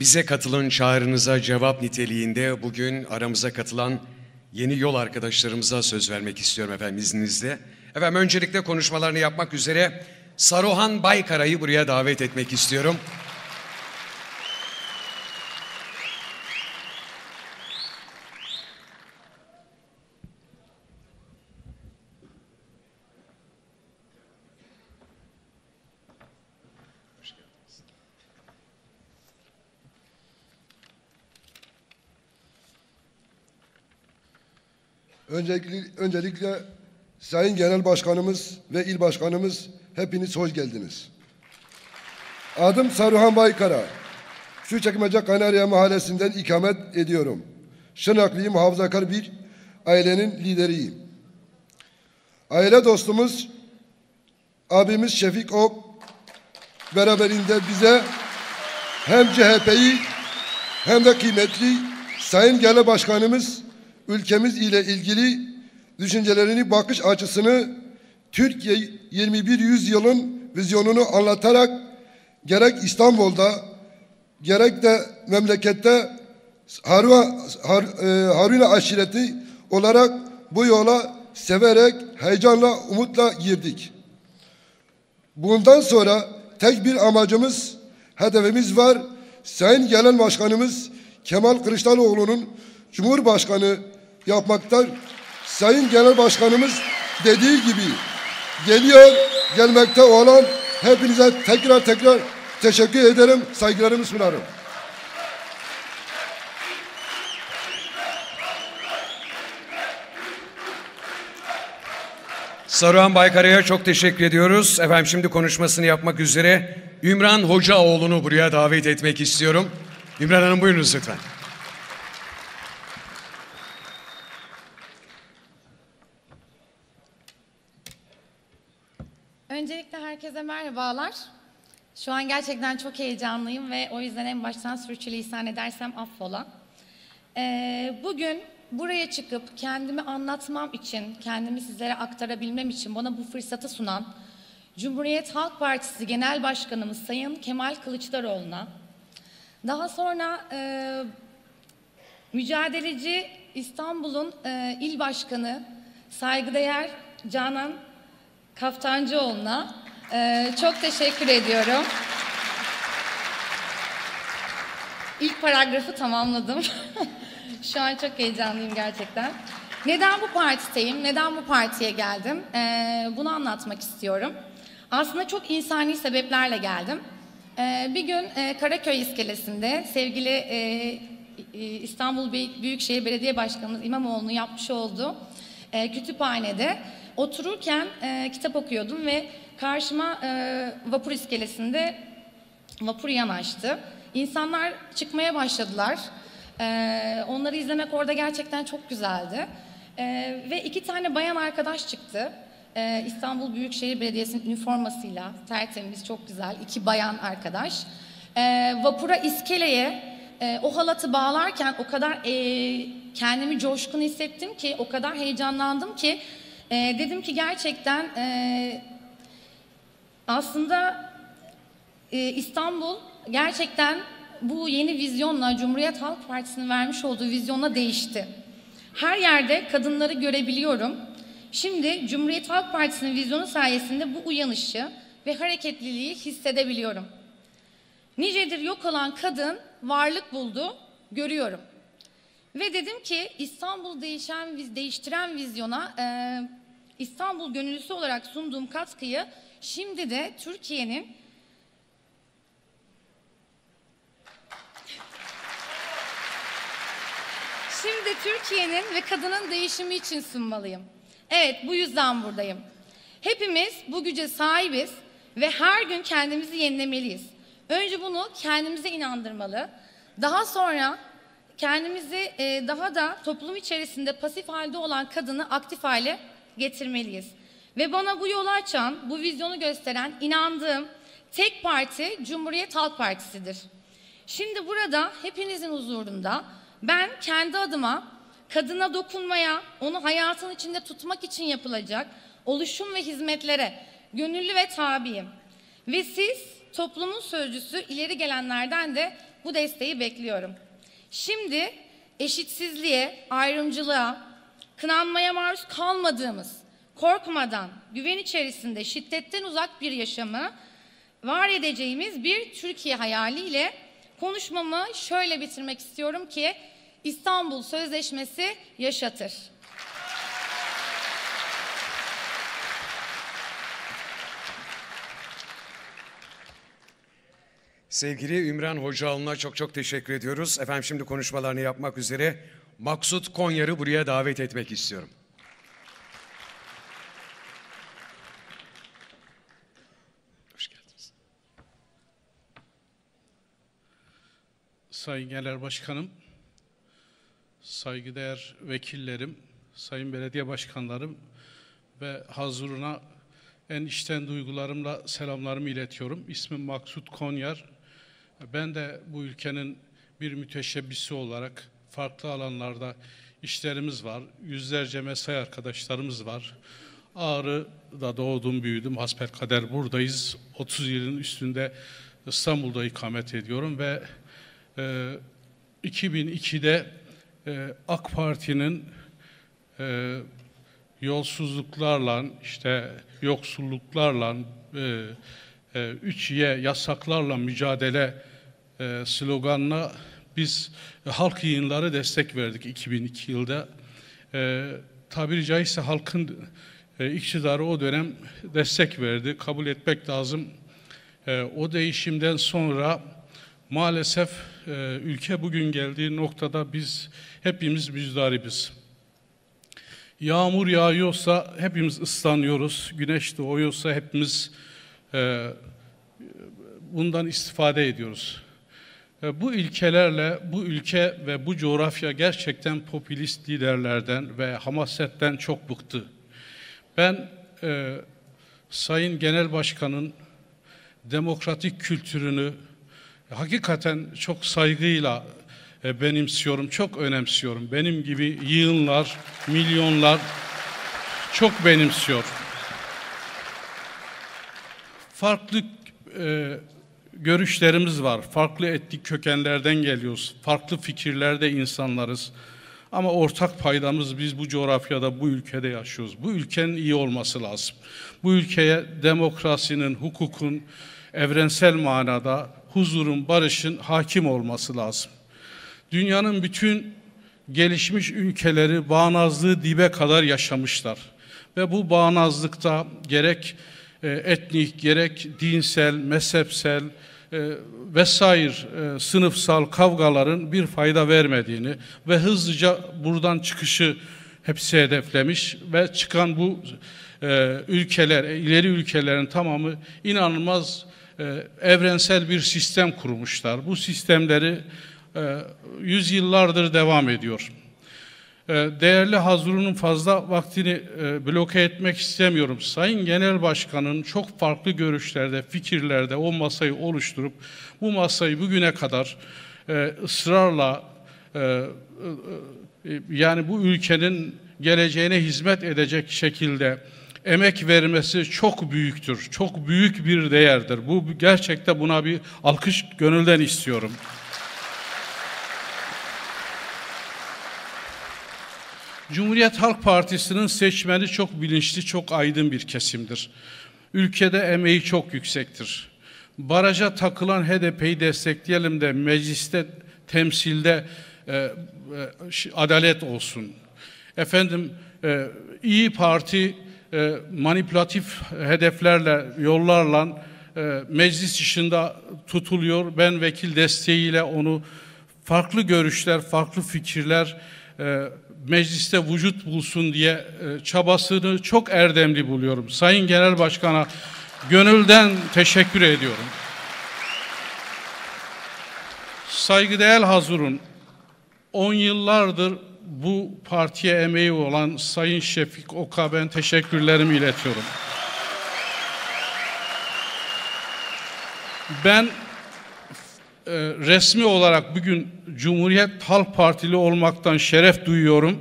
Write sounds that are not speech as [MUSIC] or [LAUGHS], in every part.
bize katılın çağrınıza cevap niteliğinde bugün aramıza katılan yeni yol arkadaşlarımıza söz vermek istiyorum efendim izninizle. Efendim öncelikle konuşmalarını yapmak üzere Saruhan Baykara'yı buraya davet etmek istiyorum. Öncelikle, öncelikle Sayın Genel Başkanımız ve İl Başkanımız hepiniz hoş geldiniz. Adım Saruhan Baykara. Küçükçekmece Kanarya Mahallesi'nden ikamet ediyorum. Şırnaklıyım, muhafazakar bir ailenin lideriyim. Aile dostumuz abimiz Şefik Ok beraberinde bize hem CHP'yi hem de kıymetli Sayın Genel Başkanımız ülkemiz ile ilgili düşüncelerini, bakış açısını Türkiye 21 yüzyılın vizyonunu anlatarak gerek İstanbul'da gerek de memlekette Haruna, Har, e, Haruna aşireti olarak bu yola severek, heyecanla, umutla girdik. Bundan sonra tek bir amacımız, hedefimiz var. Sayın Genel Başkanımız Kemal Kılıçdaroğlu'nun Cumhurbaşkanı yapmakta. Sayın Genel Başkanımız dediği gibi geliyor, gelmekte olan hepinize tekrar tekrar teşekkür ederim, saygılarımı sunarım. Saruhan Baykara'ya çok teşekkür ediyoruz. Efendim şimdi konuşmasını yapmak üzere Ümran Hocaoğlu'nu buraya davet etmek istiyorum. Ümran Hanım buyurunuz lütfen. Öncelikle herkese merhabalar. Şu an gerçekten çok heyecanlıyım ve o yüzden en baştan sürçülisan edersem affola. Ee, bugün buraya çıkıp kendimi anlatmam için, kendimi sizlere aktarabilmem için bana bu fırsatı sunan Cumhuriyet Halk Partisi Genel Başkanımız Sayın Kemal Kılıçdaroğlu'na, daha sonra e, mücadeleci İstanbul'un e, il başkanı saygıdeğer Canan Kaftancıoğlu'na e, çok teşekkür ediyorum. İlk paragrafı tamamladım. [LAUGHS] Şu an çok heyecanlıyım gerçekten. Neden bu partideyim? Neden bu partiye geldim? Ee, bunu anlatmak istiyorum. Aslında çok insani sebeplerle geldim. Ee, bir gün e, Karaköy iskelesinde sevgili e, İstanbul Büyükşehir Belediye Başkanımız İmamoğlu'nun yapmış olduğu e, kütüphanede otururken e, kitap okuyordum ve karşıma e, vapur iskelesinde vapur yanaştı. İnsanlar çıkmaya başladılar. E, onları izlemek orada gerçekten çok güzeldi. E, ve iki tane bayan arkadaş çıktı. E, İstanbul Büyükşehir Belediyesi'nin üniformasıyla tertemiz, çok güzel iki bayan arkadaş. E, vapura iskeleye e, o halatı bağlarken o kadar e, kendimi coşkun hissettim ki, o kadar heyecanlandım ki e, dedim ki gerçekten e, aslında e, İstanbul gerçekten bu yeni vizyonla Cumhuriyet Halk Partisi'nin vermiş olduğu vizyonla değişti. Her yerde kadınları görebiliyorum. Şimdi Cumhuriyet Halk Partisi'nin vizyonu sayesinde bu uyanışı ve hareketliliği hissedebiliyorum. Nicedir yok olan kadın varlık buldu, görüyorum. Ve dedim ki İstanbul değişen, değiştiren vizyona e, İstanbul gönüllüsü olarak sunduğum katkıyı şimdi de Türkiye'nin Şimdi Türkiye'nin ve kadının değişimi için sunmalıyım. Evet bu yüzden buradayım. Hepimiz bu güce sahibiz ve her gün kendimizi yenilemeliyiz. Önce bunu kendimize inandırmalı. Daha sonra kendimizi e, daha da toplum içerisinde pasif halde olan kadını aktif hale getirmeliyiz. Ve bana bu yolu açan, bu vizyonu gösteren inandığım tek parti Cumhuriyet Halk Partisi'dir. Şimdi burada hepinizin huzurunda ben kendi adıma kadına dokunmaya, onu hayatın içinde tutmak için yapılacak oluşum ve hizmetlere gönüllü ve tabiyim. Ve siz toplumun sözcüsü ileri gelenlerden de bu desteği bekliyorum. Şimdi eşitsizliğe, ayrımcılığa, kınanmaya maruz kalmadığımız, korkmadan, güven içerisinde şiddetten uzak bir yaşamı var edeceğimiz bir Türkiye hayaliyle konuşmamı şöyle bitirmek istiyorum ki İstanbul Sözleşmesi yaşatır. Sevgili Ümran Hocaoğlu'na çok çok teşekkür ediyoruz. Efendim şimdi konuşmalarını yapmak üzere Maksut Konyar'ı buraya davet etmek istiyorum. Hoş geldiniz. Sayın Genel Başkanım, saygıdeğer vekillerim, sayın belediye başkanlarım ve hazırına en içten duygularımla selamlarımı iletiyorum. İsmim Maksut Konyar. Ben de bu ülkenin bir müteşebbisi olarak farklı alanlarda işlerimiz var. Yüzlerce mesai arkadaşlarımız var. Ağrı'da doğdum, büyüdüm. Hasbelkader buradayız. 30 yılın üstünde İstanbul'da ikamet ediyorum ve e, 2002'de e, AK Parti'nin e, yolsuzluklarla, işte yoksulluklarla, e, e, üç ye yasaklarla mücadele e, sloganına biz halk yayınları destek verdik 2002 yılda. E, tabiri caizse halkın e, iktidarı o dönem destek verdi. Kabul etmek lazım. E, o değişimden sonra maalesef e, ülke bugün geldiği noktada biz hepimiz müzdaribiz. Yağmur yağıyorsa hepimiz ıslanıyoruz. Güneş doğuyorsa hepimiz e, bundan istifade ediyoruz. Bu ilkelerle bu ülke ve bu coğrafya gerçekten popülist liderlerden ve hamasetten çok bıktı. Ben e, Sayın Genel Başkan'ın demokratik kültürünü hakikaten çok saygıyla e, benimsiyorum, çok önemsiyorum. Benim gibi yığınlar, milyonlar çok benimsiyor. Farklı e, görüşlerimiz var. Farklı etnik kökenlerden geliyoruz. Farklı fikirlerde insanlarız. Ama ortak paydamız biz bu coğrafyada, bu ülkede yaşıyoruz. Bu ülkenin iyi olması lazım. Bu ülkeye demokrasinin, hukukun evrensel manada huzurun, barışın hakim olması lazım. Dünyanın bütün gelişmiş ülkeleri bağnazlığı dibe kadar yaşamışlar. Ve bu bağnazlıkta gerek e, etnik, gerek dinsel, mezhepsel e, vesaire e, sınıfsal kavgaların bir fayda vermediğini ve hızlıca buradan çıkışı hepsi hedeflemiş ve çıkan bu e, ülkeler, ileri ülkelerin tamamı inanılmaz evrensel bir sistem kurmuşlar. Bu sistemleri yüzyıllardır devam ediyor. E, değerli Hazurunun fazla vaktini e, bloke etmek istemiyorum. Sayın Genel Başkan'ın çok farklı görüşlerde, fikirlerde o masayı oluşturup bu masayı bugüne kadar e, ısrarla e, yani bu ülkenin geleceğine hizmet edecek şekilde emek vermesi çok büyüktür. Çok büyük bir değerdir. Bu gerçekten buna bir alkış gönülden istiyorum. Cumhuriyet Halk Partisi'nin seçmeni çok bilinçli, çok aydın bir kesimdir. Ülkede emeği çok yüksektir. Baraja takılan HDP'yi destekleyelim de mecliste, temsilde e, e, adalet olsun. Efendim e, İyi Parti e, manipülatif hedeflerle, yollarla e, meclis dışında tutuluyor. Ben vekil desteğiyle onu farklı görüşler, farklı fikirler e, mecliste vücut bulsun diye e, çabasını çok erdemli buluyorum. Sayın Genel Başkan'a gönülden teşekkür ediyorum. Saygıdeğer Hazurun, on yıllardır bu partiye emeği olan Sayın Şefik Ok'a ben teşekkürlerimi iletiyorum. Ben e, resmi olarak bugün Cumhuriyet Halk Partili olmaktan şeref duyuyorum.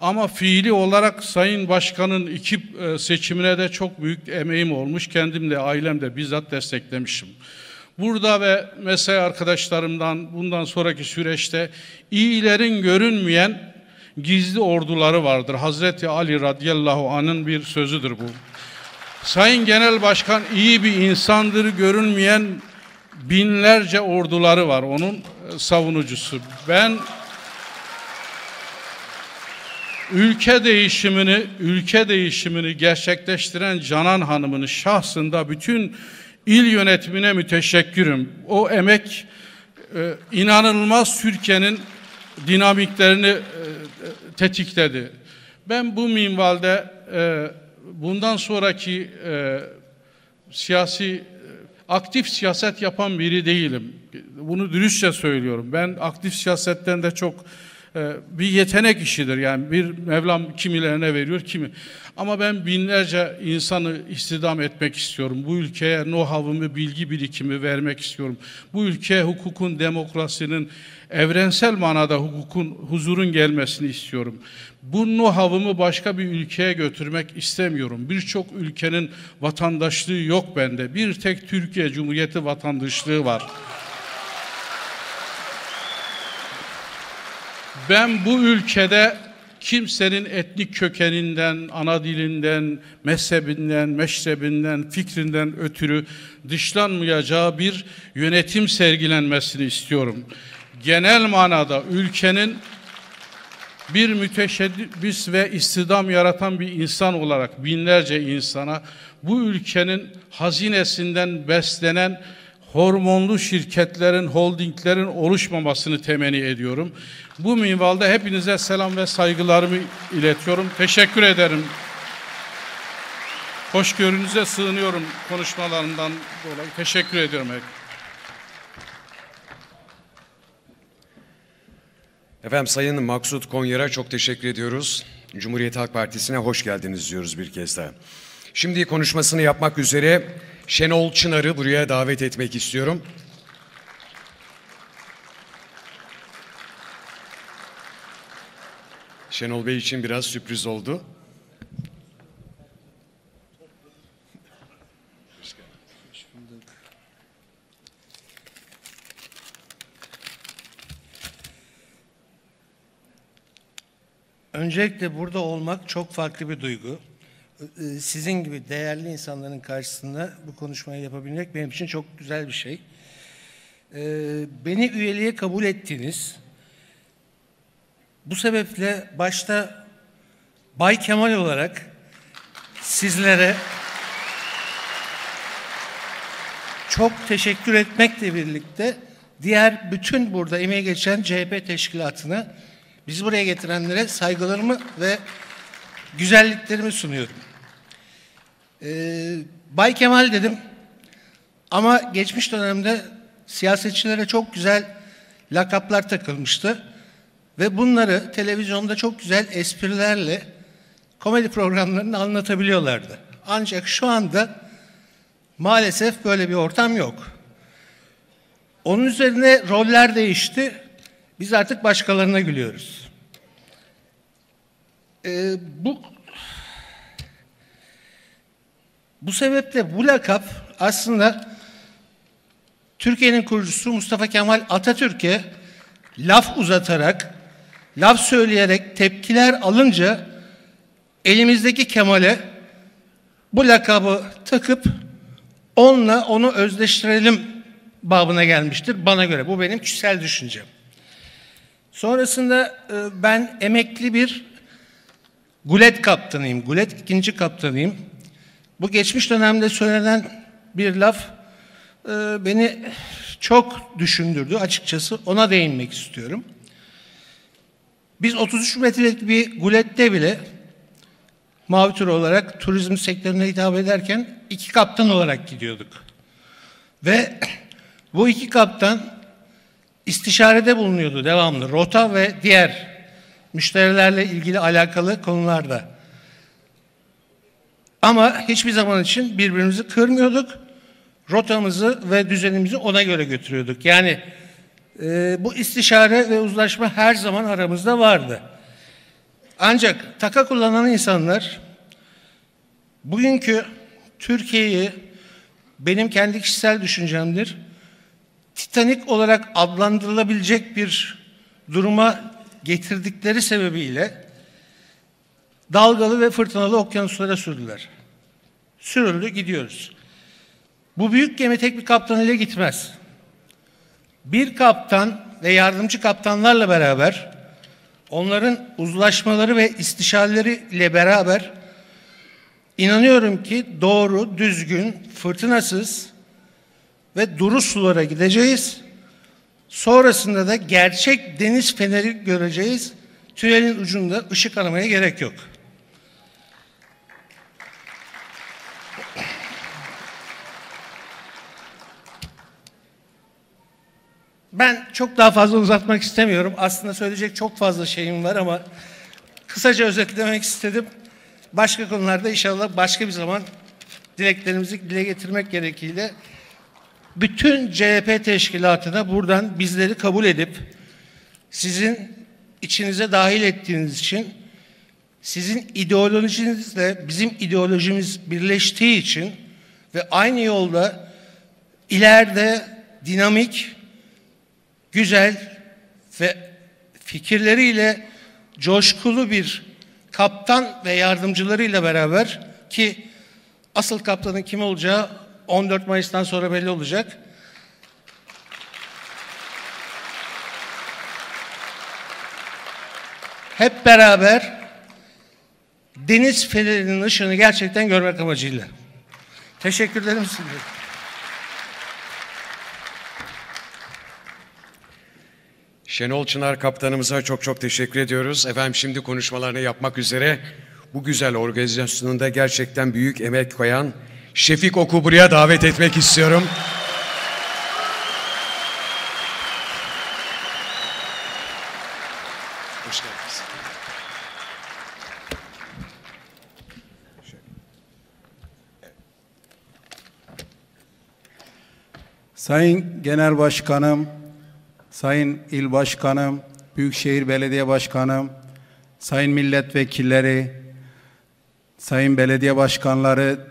Ama fiili olarak Sayın Başkan'ın iki e, seçimine de çok büyük emeğim olmuş. Kendim de ailem de bizzat desteklemişim. Burada ve mesai arkadaşlarımdan bundan sonraki süreçte iyilerin görünmeyen gizli orduları vardır. Hazreti Ali radıyallahu anh'ın bir sözüdür bu. Sayın Genel Başkan iyi bir insandır, görünmeyen binlerce orduları var onun e, savunucusu. Ben ülke değişimini ülke değişimini gerçekleştiren Canan Hanım'ın şahsında bütün il yönetimine müteşekkirim. O emek e, inanılmaz Türkiye'nin dinamiklerini e, tetikledi. Ben bu minvalde bundan sonraki siyasi aktif siyaset yapan biri değilim. Bunu dürüstçe söylüyorum. Ben aktif siyasetten de çok e, bir yetenek işidir. Yani bir Mevlam kimilerine veriyor, kimi. Ama ben binlerce insanı istihdam etmek istiyorum. Bu ülkeye know-how'ımı, bilgi birikimi vermek istiyorum. Bu ülkeye hukukun, demokrasinin, evrensel manada hukukun, huzurun gelmesini istiyorum. Bu know-how'ımı başka bir ülkeye götürmek istemiyorum. Birçok ülkenin vatandaşlığı yok bende. Bir tek Türkiye Cumhuriyeti vatandaşlığı var. Ben bu ülkede kimsenin etnik kökeninden, ana dilinden, mezhebinden, meşrebinden, fikrinden ötürü dışlanmayacağı bir yönetim sergilenmesini istiyorum. Genel manada ülkenin bir müteşebbis ve istidam yaratan bir insan olarak binlerce insana bu ülkenin hazinesinden beslenen hormonlu şirketlerin, holdinglerin oluşmamasını temenni ediyorum. Bu minvalde hepinize selam ve saygılarımı iletiyorum. Teşekkür ederim. Hoşgörünüze sığınıyorum konuşmalarından dolayı. Teşekkür ediyorum. Efendim Sayın Maksut Konyar'a çok teşekkür ediyoruz. Cumhuriyet Halk Partisi'ne hoş geldiniz diyoruz bir kez daha. Şimdi konuşmasını yapmak üzere Şenol Çınar'ı buraya davet etmek istiyorum. Şenol Bey için biraz sürpriz oldu. Öncelikle burada olmak çok farklı bir duygu. Ee, Sizin gibi değerli insanların karşısında bu konuşmayı yapabilmek benim için çok güzel bir şey. Ee, Beni üyeliğe kabul ettiniz. Bu sebeple başta Bay Kemal olarak sizlere çok teşekkür etmekle birlikte diğer bütün burada emeği geçen CHP teşkilatına bizi buraya getirenlere saygılarımı ve güzelliklerimi sunuyorum. Ee, Bay Kemal dedim ama geçmiş dönemde siyasetçilere çok güzel lakaplar takılmıştı. Ve bunları televizyonda çok güzel esprilerle komedi programlarını anlatabiliyorlardı. Ancak şu anda maalesef böyle bir ortam yok. Onun üzerine roller değişti. Biz artık başkalarına gülüyoruz. Ee, bu bu sebeple bu lakap aslında Türkiye'nin kurucusu Mustafa Kemal Atatürk'e laf uzatarak, laf söyleyerek tepkiler alınca elimizdeki Kemal'e bu lakabı takıp onunla onu özdeştirelim babına gelmiştir bana göre. Bu benim kişisel düşüncem. Sonrasında e, ben emekli bir gulet kaptanıyım. Gulet ikinci kaptanıyım. Bu geçmiş dönemde söylenen bir laf e, beni çok düşündürdü açıkçası. Ona değinmek istiyorum. Biz 33 metrelik bir gulette bile mavi tur olarak turizm sektörüne hitap ederken iki kaptan olarak gidiyorduk. Ve bu iki kaptan istişarede bulunuyordu devamlı. Rota ve diğer müşterilerle ilgili alakalı konularda. Ama hiçbir zaman için birbirimizi kırmıyorduk. Rotamızı ve düzenimizi ona göre götürüyorduk. Yani e, bu istişare ve uzlaşma her zaman aramızda vardı. Ancak taka kullanan insanlar bugünkü Türkiye'yi benim kendi kişisel düşüncemdir. Titanik olarak adlandırılabilecek bir duruma getirdikleri sebebiyle dalgalı ve fırtınalı okyanuslara sürdüler. Sürüldü gidiyoruz. Bu büyük gemi tek bir kaptan ile gitmez. Bir kaptan ve yardımcı kaptanlarla beraber onların uzlaşmaları ve istişareleri ile beraber inanıyorum ki doğru, düzgün, fırtınasız ve duru sulara gideceğiz. Sonrasında da gerçek deniz feneri göreceğiz. Tünelin ucunda ışık aramaya gerek yok. Ben çok daha fazla uzatmak istemiyorum. Aslında söyleyecek çok fazla şeyim var ama kısaca özetlemek istedim. Başka konularda inşallah başka bir zaman dileklerimizi dile getirmek gerekiyle bütün CHP teşkilatına buradan bizleri kabul edip sizin içinize dahil ettiğiniz için sizin ideolojinizle bizim ideolojimiz birleştiği için ve aynı yolda ileride dinamik, güzel ve fikirleriyle coşkulu bir kaptan ve yardımcılarıyla beraber ki asıl kaptanın kim olacağı 14 Mayıs'tan sonra belli olacak. Hep beraber deniz fenerinin ışığını gerçekten görmek amacıyla. Teşekkür ederim size. Şenol Çınar kaptanımıza çok çok teşekkür ediyoruz. Efendim şimdi konuşmalarını yapmak üzere bu güzel organizasyonunda gerçekten büyük emek koyan Şefik Okubur'a davet etmek istiyorum. Hoş geldiniz. Sayın Genel Başkanım, Sayın İl Başkanım, Büyükşehir Belediye Başkanım, Sayın Milletvekilleri, Sayın Belediye Başkanları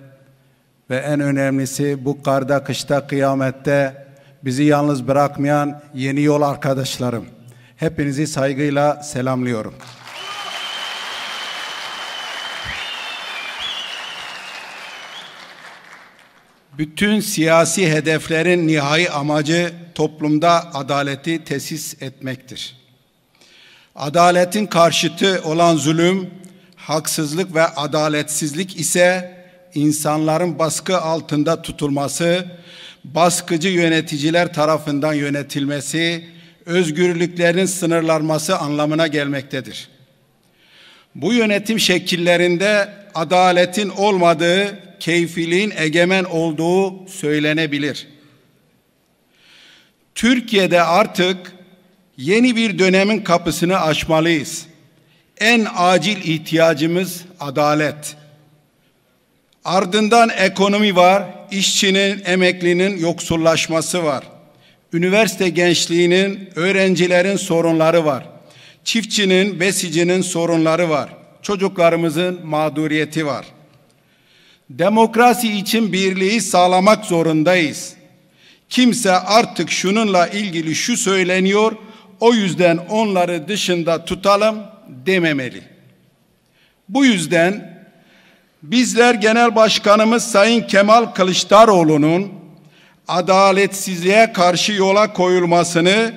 ve en önemlisi bu karda kışta kıyamette bizi yalnız bırakmayan yeni yol arkadaşlarım. Hepinizi saygıyla selamlıyorum. Bütün siyasi hedeflerin nihai amacı toplumda adaleti tesis etmektir. Adaletin karşıtı olan zulüm, haksızlık ve adaletsizlik ise insanların baskı altında tutulması, baskıcı yöneticiler tarafından yönetilmesi, özgürlüklerin sınırlanması anlamına gelmektedir. Bu yönetim şekillerinde adaletin olmadığı, keyfiliğin egemen olduğu söylenebilir. Türkiye'de artık yeni bir dönemin kapısını açmalıyız. En acil ihtiyacımız adalet. Ardından ekonomi var, işçinin, emeklinin yoksullaşması var. Üniversite gençliğinin, öğrencilerin sorunları var. Çiftçinin, besicinin sorunları var. Çocuklarımızın mağduriyeti var. Demokrasi için birliği sağlamak zorundayız. Kimse artık şununla ilgili şu söyleniyor, o yüzden onları dışında tutalım dememeli. Bu yüzden bizler Genel Başkanımız Sayın Kemal Kılıçdaroğlu'nun adaletsizliğe karşı yola koyulmasını,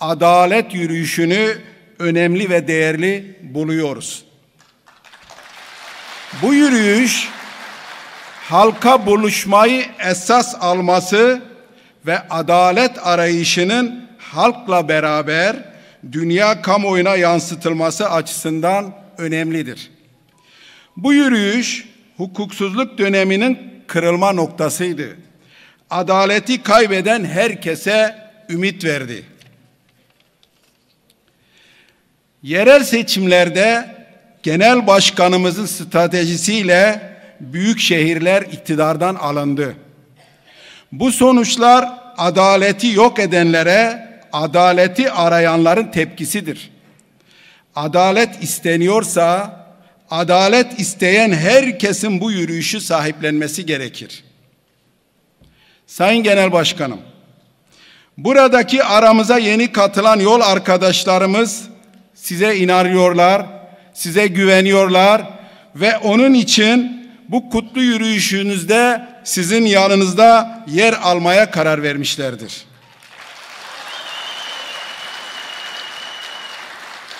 adalet yürüyüşünü önemli ve değerli buluyoruz. Bu yürüyüş halka buluşmayı esas alması ve adalet arayışının halkla beraber dünya kamuoyuna yansıtılması açısından önemlidir. Bu yürüyüş hukuksuzluk döneminin kırılma noktasıydı. Adaleti kaybeden herkese ümit verdi. Yerel seçimlerde genel başkanımızın stratejisiyle büyük şehirler iktidardan alındı. Bu sonuçlar adaleti yok edenlere, adaleti arayanların tepkisidir. Adalet isteniyorsa, adalet isteyen herkesin bu yürüyüşü sahiplenmesi gerekir. Sayın Genel Başkanım, Buradaki aramıza yeni katılan yol arkadaşlarımız size inanıyorlar, size güveniyorlar ve onun için bu kutlu yürüyüşünüzde sizin yanınızda yer almaya karar vermişlerdir.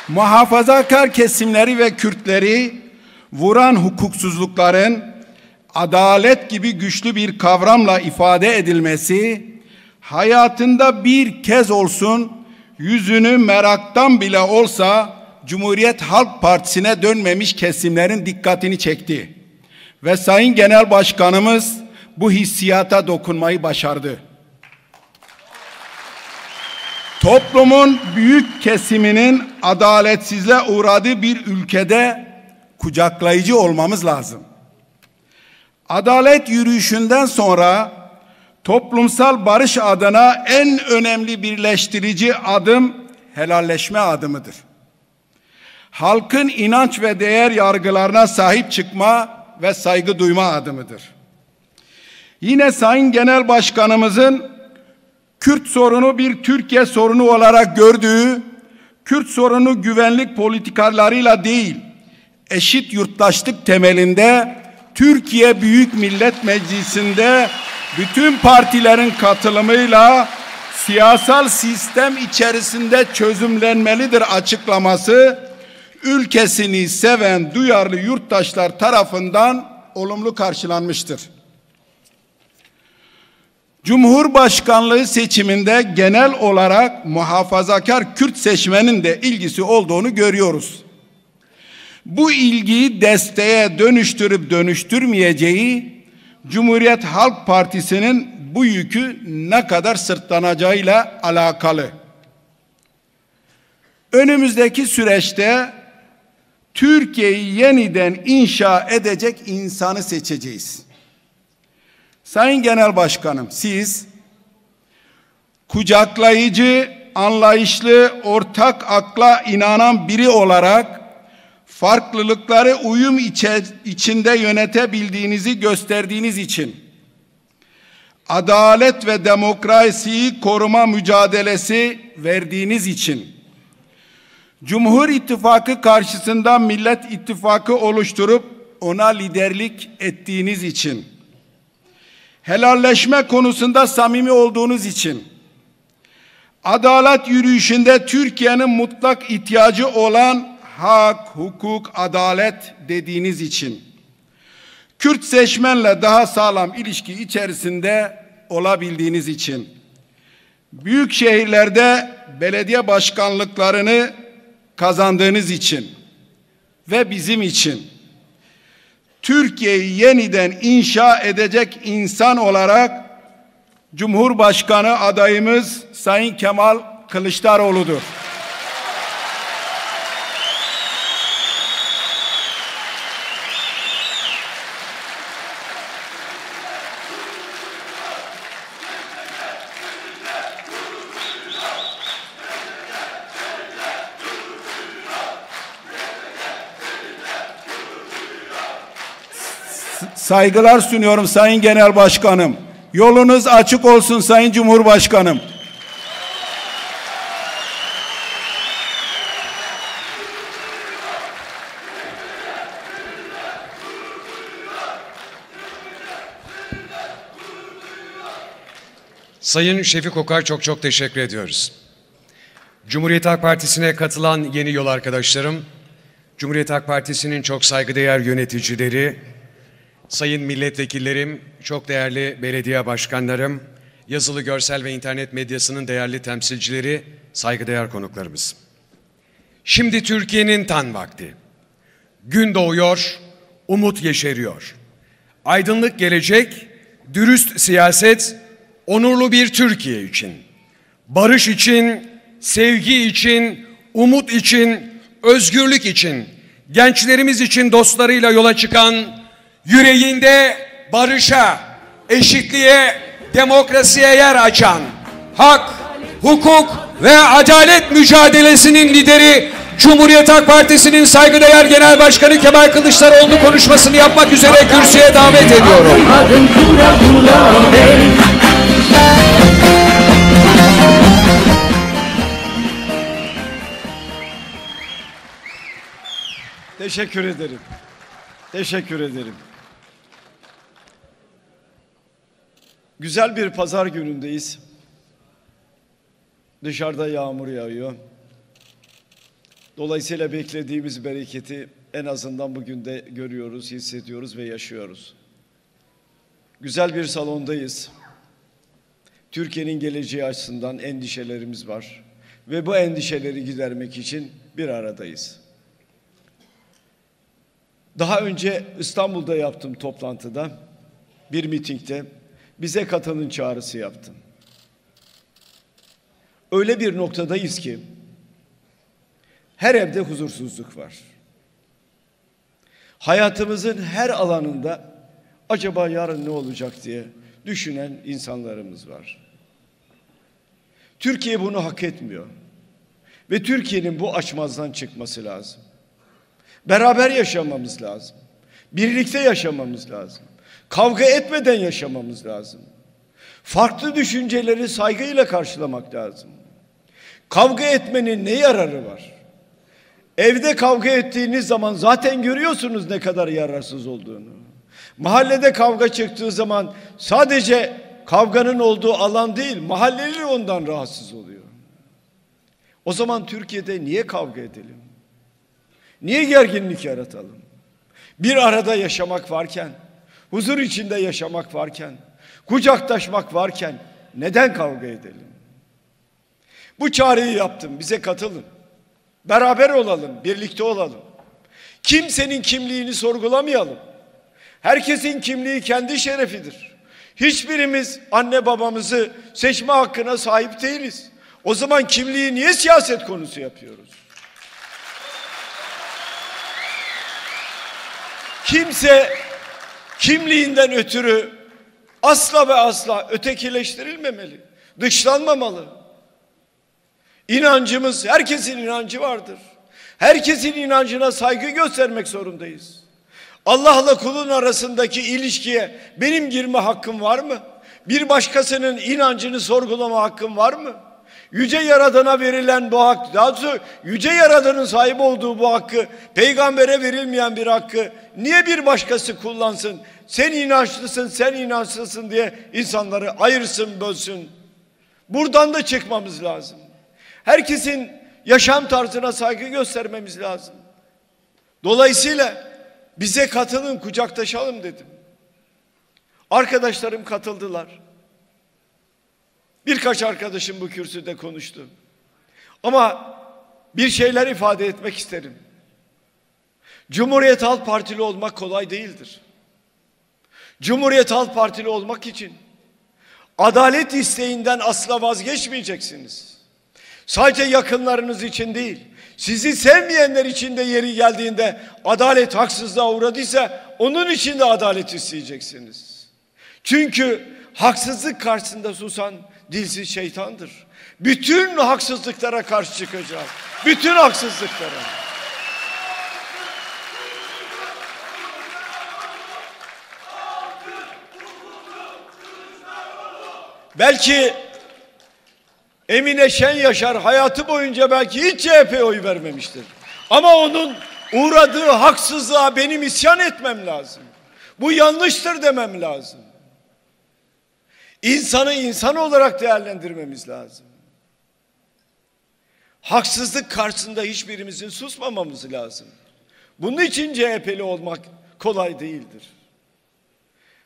Muhafazakar kesimleri ve Kürtleri vuran hukuksuzlukların adalet gibi güçlü bir kavramla ifade edilmesi hayatında bir kez olsun yüzünü meraktan bile olsa Cumhuriyet Halk Partisi'ne dönmemiş kesimlerin dikkatini çekti. Ve Sayın Genel Başkanımız bu hissiyata dokunmayı başardı. Toplumun büyük kesiminin adaletsizliğe uğradığı bir ülkede kucaklayıcı olmamız lazım. Adalet yürüyüşünden sonra toplumsal barış adına en önemli birleştirici adım helalleşme adımıdır. Halkın inanç ve değer yargılarına sahip çıkma ve saygı duyma adımıdır. Yine Sayın Genel Başkanımızın Kürt sorunu bir Türkiye sorunu olarak gördüğü, Kürt sorunu güvenlik politikalarıyla değil, eşit yurttaşlık temelinde Türkiye Büyük Millet Meclisi'nde bütün partilerin katılımıyla siyasal sistem içerisinde çözümlenmelidir açıklaması ülkesini seven duyarlı yurttaşlar tarafından olumlu karşılanmıştır. Cumhurbaşkanlığı seçiminde genel olarak muhafazakar Kürt seçmenin de ilgisi olduğunu görüyoruz. Bu ilgiyi desteğe dönüştürüp dönüştürmeyeceği Cumhuriyet Halk Partisi'nin bu yükü ne kadar sırtlanacağıyla alakalı. Önümüzdeki süreçte Türkiye'yi yeniden inşa edecek insanı seçeceğiz. Sayın Genel Başkanım siz kucaklayıcı, anlayışlı, ortak akla inanan biri olarak farklılıkları uyum içinde yönetebildiğinizi gösterdiğiniz için adalet ve demokrasiyi koruma mücadelesi verdiğiniz için Cumhur İttifakı karşısında Millet İttifakı oluşturup ona liderlik ettiğiniz için helalleşme konusunda samimi olduğunuz için adalet yürüyüşünde Türkiye'nin mutlak ihtiyacı olan hak, hukuk, adalet dediğiniz için Kürt seçmenle daha sağlam ilişki içerisinde olabildiğiniz için büyük şehirlerde belediye başkanlıklarını kazandığınız için ve bizim için Türkiye'yi yeniden inşa edecek insan olarak Cumhurbaşkanı adayımız Sayın Kemal Kılıçdaroğlu'dur. Saygılar sunuyorum Sayın Genel Başkanım. Yolunuz açık olsun Sayın Cumhurbaşkanım. Sayın Şefik Okar çok çok teşekkür ediyoruz. Cumhuriyet Halk Partisi'ne katılan yeni yol arkadaşlarım, Cumhuriyet Halk Partisi'nin çok saygıdeğer yöneticileri, sayın milletvekillerim, çok değerli belediye başkanlarım, yazılı, görsel ve internet medyasının değerli temsilcileri, saygıdeğer konuklarımız. Şimdi Türkiye'nin tan vakti. Gün doğuyor, umut yeşeriyor. Aydınlık gelecek, dürüst siyaset, onurlu bir Türkiye için. Barış için, sevgi için, umut için, özgürlük için, gençlerimiz için dostlarıyla yola çıkan, yüreğinde barışa, eşitliğe, demokrasiye yer açan hak, hukuk ve adalet mücadelesinin lideri Cumhuriyet Halk Partisi'nin saygıdeğer Genel Başkanı Kemal Kılıçdaroğlu konuşmasını yapmak üzere kürsüye davet ediyorum. Teşekkür ederim. Teşekkür ederim. Güzel bir pazar günündeyiz. Dışarıda yağmur yağıyor. Dolayısıyla beklediğimiz bereketi en azından bugün de görüyoruz, hissediyoruz ve yaşıyoruz. Güzel bir salondayız. Türkiye'nin geleceği açısından endişelerimiz var ve bu endişeleri gidermek için bir aradayız. Daha önce İstanbul'da yaptım toplantıda, bir mitingde bize katılın çağrısı yaptım. Öyle bir noktadayız ki her evde huzursuzluk var. Hayatımızın her alanında acaba yarın ne olacak diye düşünen insanlarımız var. Türkiye bunu hak etmiyor. Ve Türkiye'nin bu açmazdan çıkması lazım. Beraber yaşamamız lazım. Birlikte yaşamamız lazım. Kavga etmeden yaşamamız lazım. Farklı düşünceleri saygıyla karşılamak lazım. Kavga etmenin ne yararı var? Evde kavga ettiğiniz zaman zaten görüyorsunuz ne kadar yararsız olduğunu. Mahallede kavga çıktığı zaman sadece kavganın olduğu alan değil, mahalleli ondan rahatsız oluyor. O zaman Türkiye'de niye kavga edelim? Niye gerginlik yaratalım? Bir arada yaşamak varken, huzur içinde yaşamak varken, kucaktaşmak varken neden kavga edelim? Bu çağrıyı yaptım, bize katılın. Beraber olalım, birlikte olalım. Kimsenin kimliğini sorgulamayalım. Herkesin kimliği kendi şerefidir. Hiçbirimiz anne babamızı seçme hakkına sahip değiliz. O zaman kimliği niye siyaset konusu yapıyoruz? Kimse kimliğinden ötürü asla ve asla ötekileştirilmemeli, dışlanmamalı. İnancımız, herkesin inancı vardır. Herkesin inancına saygı göstermek zorundayız. Allah'la kulun arasındaki ilişkiye benim girme hakkım var mı? Bir başkasının inancını sorgulama hakkım var mı? Yüce Yaradan'a verilen bu hak, daha doğrusu Yüce Yaradan'ın sahip olduğu bu hakkı, peygambere verilmeyen bir hakkı niye bir başkası kullansın? Sen inançlısın, sen inançlısın diye insanları ayırsın, bölsün. Buradan da çıkmamız lazım. Herkesin yaşam tarzına saygı göstermemiz lazım. Dolayısıyla bize katılın, kucaklaşalım dedim. Arkadaşlarım katıldılar. Birkaç arkadaşım bu kürsüde konuştu. Ama bir şeyler ifade etmek isterim. Cumhuriyet Halk Partili olmak kolay değildir. Cumhuriyet Halk Partili olmak için adalet isteğinden asla vazgeçmeyeceksiniz. Sadece yakınlarınız için değil, sizi sevmeyenler için de yeri geldiğinde adalet haksızlığa uğradıysa onun için de adalet isteyeceksiniz. Çünkü haksızlık karşısında susan dilsiz şeytandır. Bütün haksızlıklara karşı çıkacak. Bütün haksızlıklara. Belki Emine Şen Yaşar hayatı boyunca belki hiç CHP'ye oy vermemiştir. Ama onun uğradığı haksızlığa benim isyan etmem lazım. Bu yanlıştır demem lazım. İnsanı insan olarak değerlendirmemiz lazım. Haksızlık karşısında hiçbirimizin susmamamız lazım. Bunun için CHP'li olmak kolay değildir.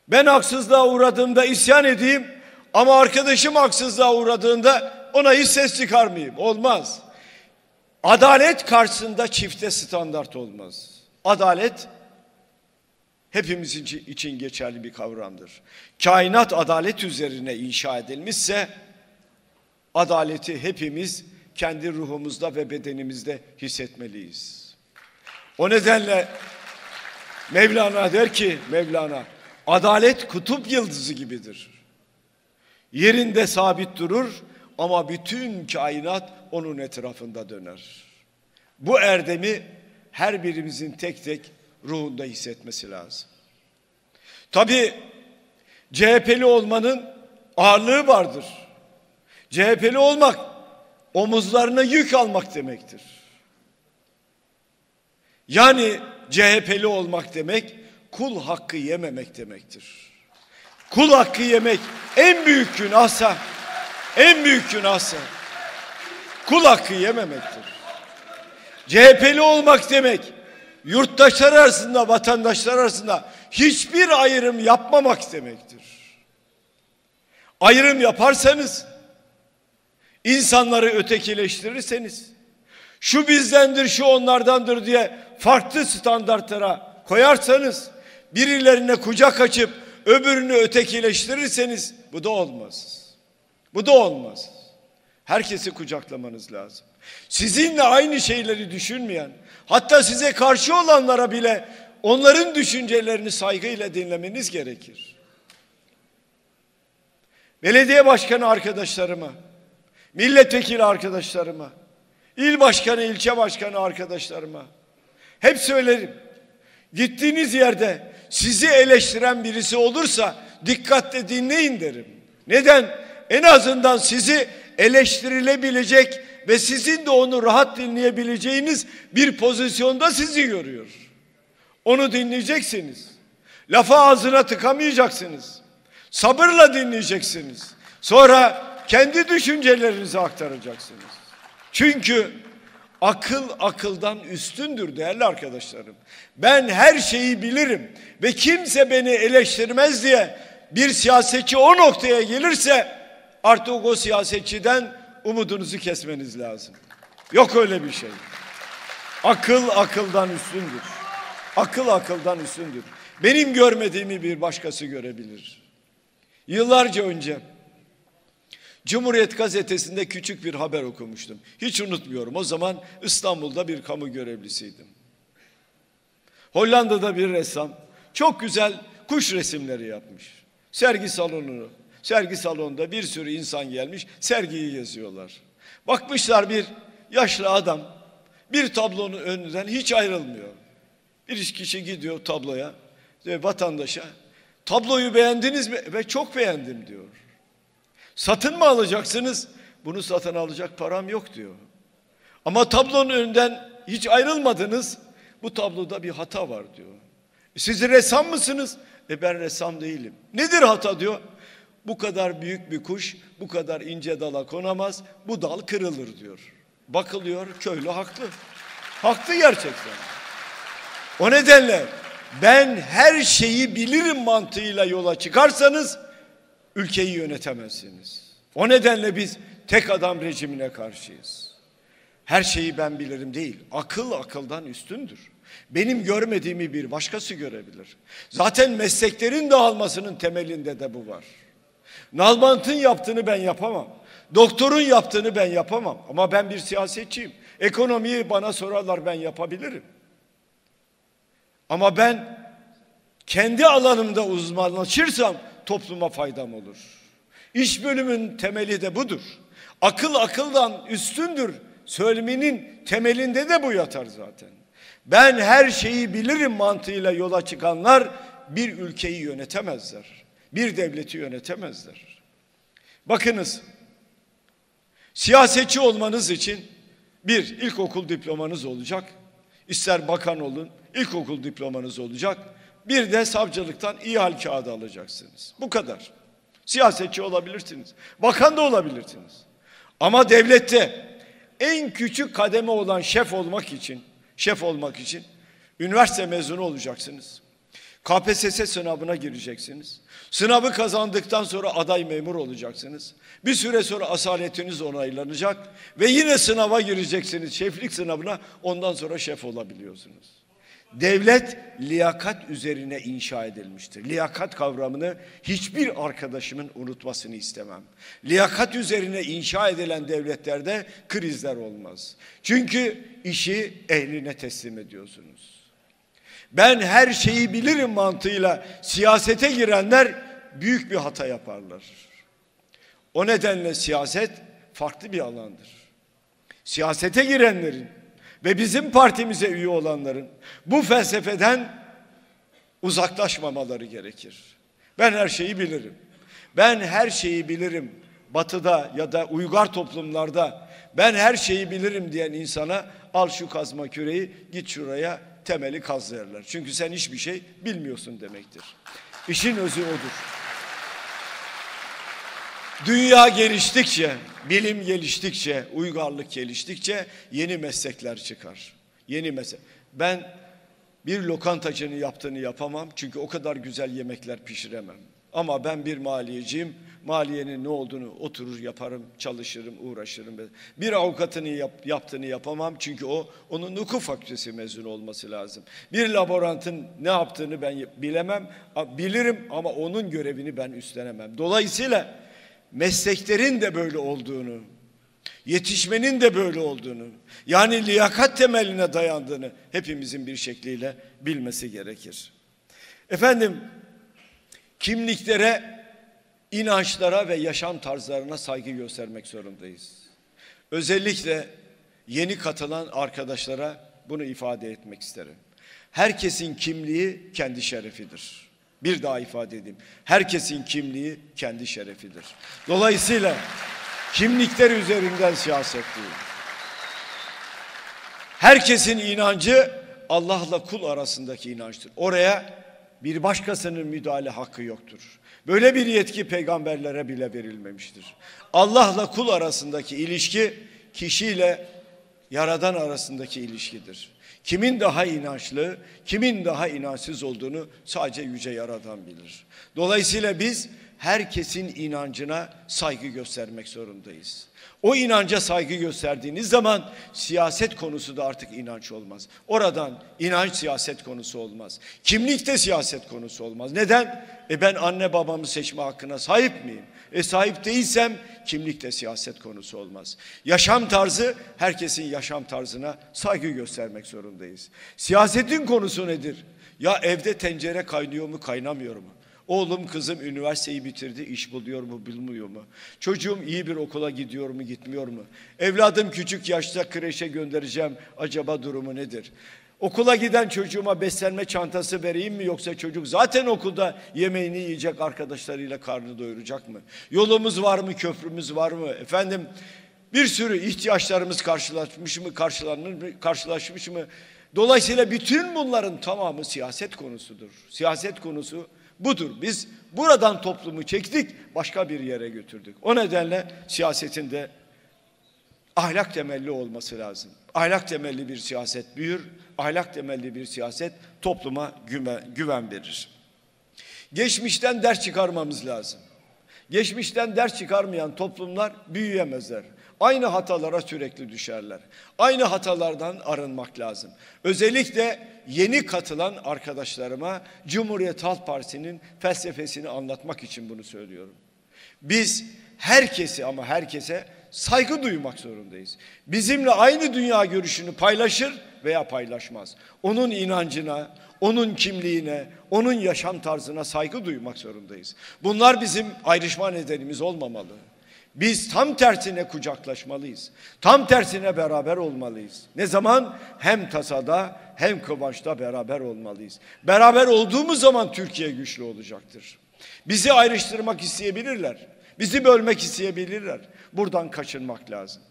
Ben haksızlığa uğradığımda isyan edeyim ama arkadaşım haksızlığa uğradığında ona hiç ses çıkarmayayım. Olmaz. Adalet karşısında çifte standart olmaz. Adalet hepimiz için geçerli bir kavramdır. Kainat adalet üzerine inşa edilmişse adaleti hepimiz kendi ruhumuzda ve bedenimizde hissetmeliyiz. O nedenle Mevlana der ki Mevlana adalet kutup yıldızı gibidir. Yerinde sabit durur ama bütün kainat onun etrafında döner. Bu erdemi her birimizin tek tek ruhunda hissetmesi lazım. Tabi CHP'li olmanın ağırlığı vardır. CHP'li olmak omuzlarına yük almak demektir. Yani CHP'li olmak demek kul hakkı yememek demektir. Kul hakkı yemek en büyük günahsa, en büyük günahsa kul hakkı yememektir. CHP'li olmak demek yurttaşlar arasında, vatandaşlar arasında hiçbir ayrım yapmamak demektir. Ayrım yaparsanız, insanları ötekileştirirseniz, şu bizdendir, şu onlardandır diye farklı standartlara koyarsanız, birilerine kucak açıp öbürünü ötekileştirirseniz bu da olmaz. Bu da olmaz. Herkesi kucaklamanız lazım. Sizinle aynı şeyleri düşünmeyen, hatta size karşı olanlara bile onların düşüncelerini saygıyla dinlemeniz gerekir. Belediye başkanı arkadaşlarıma, milletvekili arkadaşlarıma, il başkanı, ilçe başkanı arkadaşlarıma hep söylerim. Gittiğiniz yerde sizi eleştiren birisi olursa dikkatle dinleyin derim. Neden? En azından sizi eleştirilebilecek ve sizin de onu rahat dinleyebileceğiniz bir pozisyonda sizi görüyor. Onu dinleyeceksiniz. Lafa ağzına tıkamayacaksınız. Sabırla dinleyeceksiniz. Sonra kendi düşüncelerinizi aktaracaksınız. Çünkü akıl akıldan üstündür değerli arkadaşlarım. Ben her şeyi bilirim ve kimse beni eleştirmez diye bir siyasetçi o noktaya gelirse artık o siyasetçiden umudunuzu kesmeniz lazım. Yok öyle bir şey. Akıl akıldan üstündür. Akıl akıldan üstündür. Benim görmediğimi bir başkası görebilir. Yıllarca önce Cumhuriyet gazetesinde küçük bir haber okumuştum. Hiç unutmuyorum. O zaman İstanbul'da bir kamu görevlisiydim. Hollanda'da bir ressam çok güzel kuş resimleri yapmış. Sergi salonunu, sergi salonunda bir sürü insan gelmiş, sergiyi geziyorlar. Bakmışlar bir yaşlı adam bir tablonun önünden hiç ayrılmıyor. Bir kişi gidiyor tabloya ve vatandaşa tabloyu beğendiniz mi? Ve çok beğendim diyor. Satın mı alacaksınız? Bunu satın alacak param yok diyor. Ama tablonun önünden hiç ayrılmadınız. Bu tabloda bir hata var diyor. E siz ressam mısınız? E ben ressam değilim. Nedir hata diyor? Bu kadar büyük bir kuş bu kadar ince dala konamaz. Bu dal kırılır diyor. Bakılıyor köylü haklı. Haklı gerçekten. O nedenle ben her şeyi bilirim mantığıyla yola çıkarsanız ülkeyi yönetemezsiniz. O nedenle biz tek adam rejimine karşıyız. Her şeyi ben bilirim değil. Akıl akıldan üstündür. Benim görmediğimi bir başkası görebilir. Zaten mesleklerin dağılmasının temelinde de bu var. Nalbant'ın yaptığını ben yapamam. Doktorun yaptığını ben yapamam. Ama ben bir siyasetçiyim. Ekonomiyi bana sorarlar ben yapabilirim. Ama ben kendi alanımda uzmanlaşırsam topluma faydam olur. İş bölümün temeli de budur. Akıl akıldan üstündür. Söylemenin temelinde de bu yatar zaten. Ben her şeyi bilirim mantığıyla yola çıkanlar bir ülkeyi yönetemezler. Bir devleti yönetemezler. Bakınız, siyasetçi olmanız için bir ilkokul diplomanız olacak. İster bakan olun, ilkokul diplomanız olacak. Bir de savcılıktan iyi hal kağıdı alacaksınız. Bu kadar. Siyasetçi olabilirsiniz. Bakan da olabilirsiniz. Ama devlette en küçük kademe olan şef olmak için, şef olmak için üniversite mezunu olacaksınız. KPSS sınavına gireceksiniz. Sınavı kazandıktan sonra aday memur olacaksınız. Bir süre sonra asaletiniz onaylanacak ve yine sınava gireceksiniz. Şeflik sınavına ondan sonra şef olabiliyorsunuz. Devlet liyakat üzerine inşa edilmiştir. Liyakat kavramını hiçbir arkadaşımın unutmasını istemem. Liyakat üzerine inşa edilen devletlerde krizler olmaz. Çünkü işi ehline teslim ediyorsunuz. Ben her şeyi bilirim mantığıyla siyasete girenler büyük bir hata yaparlar. O nedenle siyaset farklı bir alandır. Siyasete girenlerin ve bizim partimize üye olanların bu felsefeden uzaklaşmamaları gerekir. Ben her şeyi bilirim. Ben her şeyi bilirim. Batıda ya da uygar toplumlarda ben her şeyi bilirim diyen insana al şu kazma küreği git şuraya temeli kazlarlar. Çünkü sen hiçbir şey bilmiyorsun demektir. İşin özü odur. Dünya geliştikçe, bilim geliştikçe, uygarlık geliştikçe yeni meslekler çıkar. Yeni meslek. Ben bir lokantacının yaptığını yapamam çünkü o kadar güzel yemekler pişiremem. Ama ben bir maliyeciyim. Maliyenin ne olduğunu oturur yaparım, çalışırım, uğraşırım. Bir avukatını yap, yaptığını yapamam çünkü o onun hukuk fakültesi mezunu olması lazım. Bir laborantın ne yaptığını ben bilemem, bilirim ama onun görevini ben üstlenemem. Dolayısıyla mesleklerin de böyle olduğunu, yetişmenin de böyle olduğunu, yani liyakat temeline dayandığını hepimizin bir şekliyle bilmesi gerekir. Efendim, kimliklere, inançlara ve yaşam tarzlarına saygı göstermek zorundayız. Özellikle yeni katılan arkadaşlara bunu ifade etmek isterim. Herkesin kimliği kendi şerefidir. Bir daha ifade edeyim. Herkesin kimliği kendi şerefidir. Dolayısıyla kimlikler üzerinden siyaset değil. Herkesin inancı Allah'la kul arasındaki inançtır. Oraya bir başkasının müdahale hakkı yoktur. Böyle bir yetki peygamberlere bile verilmemiştir. Allah'la kul arasındaki ilişki kişiyle yaradan arasındaki ilişkidir. Kimin daha inançlı, kimin daha inançsız olduğunu sadece yüce yaradan bilir. Dolayısıyla biz herkesin inancına saygı göstermek zorundayız. O inanca saygı gösterdiğiniz zaman siyaset konusu da artık inanç olmaz. Oradan inanç siyaset konusu olmaz. Kimlik de siyaset konusu olmaz. Neden? E ben anne babamı seçme hakkına sahip miyim? E sahip değilsem kimlik de siyaset konusu olmaz. Yaşam tarzı herkesin yaşam tarzına saygı göstermek zorundayız. Siyasetin konusu nedir? Ya evde tencere kaynıyor mu kaynamıyor mu? Oğlum kızım üniversiteyi bitirdi, iş buluyor mu, bulmuyor mu? Çocuğum iyi bir okula gidiyor mu, gitmiyor mu? Evladım küçük yaşta kreşe göndereceğim, acaba durumu nedir? Okula giden çocuğuma beslenme çantası vereyim mi yoksa çocuk zaten okulda yemeğini yiyecek arkadaşlarıyla karnı doyuracak mı? Yolumuz var mı, köprümüz var mı? Efendim bir sürü ihtiyaçlarımız karşılaşmış mı, karşılanır mı, karşılaşmış mı? Dolayısıyla bütün bunların tamamı siyaset konusudur. Siyaset konusu budur. Biz buradan toplumu çektik, başka bir yere götürdük. O nedenle siyasetin de ahlak temelli olması lazım. Ahlak temelli bir siyaset büyür, ahlak temelli bir siyaset topluma güven, güven verir. Geçmişten ders çıkarmamız lazım. Geçmişten ders çıkarmayan toplumlar büyüyemezler. Aynı hatalara sürekli düşerler. Aynı hatalardan arınmak lazım. Özellikle yeni katılan arkadaşlarıma Cumhuriyet Halk Partisi'nin felsefesini anlatmak için bunu söylüyorum. Biz herkesi ama herkese saygı duymak zorundayız. Bizimle aynı dünya görüşünü paylaşır veya paylaşmaz. Onun inancına, onun kimliğine, onun yaşam tarzına saygı duymak zorundayız. Bunlar bizim ayrışma nedenimiz olmamalı. Biz tam tersine kucaklaşmalıyız. Tam tersine beraber olmalıyız. Ne zaman? Hem tasada hem kıvançta beraber olmalıyız. Beraber olduğumuz zaman Türkiye güçlü olacaktır. Bizi ayrıştırmak isteyebilirler. Bizi bölmek isteyebilirler. Buradan kaçınmak lazım.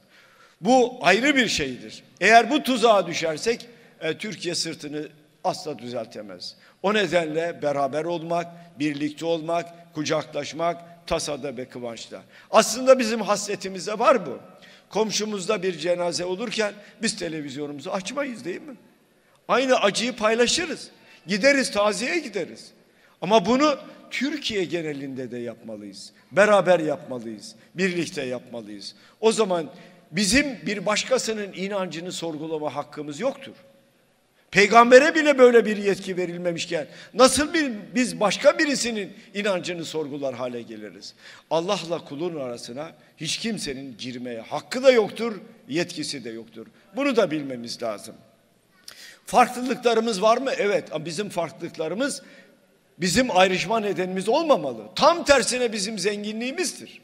Bu ayrı bir şeydir. Eğer bu tuzağa düşersek e, Türkiye sırtını asla düzeltemez. O nedenle beraber olmak, birlikte olmak, kucaklaşmak, tasada ve kıvançta. Aslında bizim hasretimizde var bu. Komşumuzda bir cenaze olurken biz televizyonumuzu açmayız değil mi? Aynı acıyı paylaşırız. Gideriz taziye gideriz. Ama bunu Türkiye genelinde de yapmalıyız. Beraber yapmalıyız. Birlikte yapmalıyız. O zaman bizim bir başkasının inancını sorgulama hakkımız yoktur. Peygambere bile böyle bir yetki verilmemişken nasıl bir biz başka birisinin inancını sorgular hale geliriz? Allah'la kulun arasına hiç kimsenin girmeye hakkı da yoktur, yetkisi de yoktur. Bunu da bilmemiz lazım. Farklılıklarımız var mı? Evet bizim farklılıklarımız bizim ayrışma nedenimiz olmamalı. Tam tersine bizim zenginliğimizdir.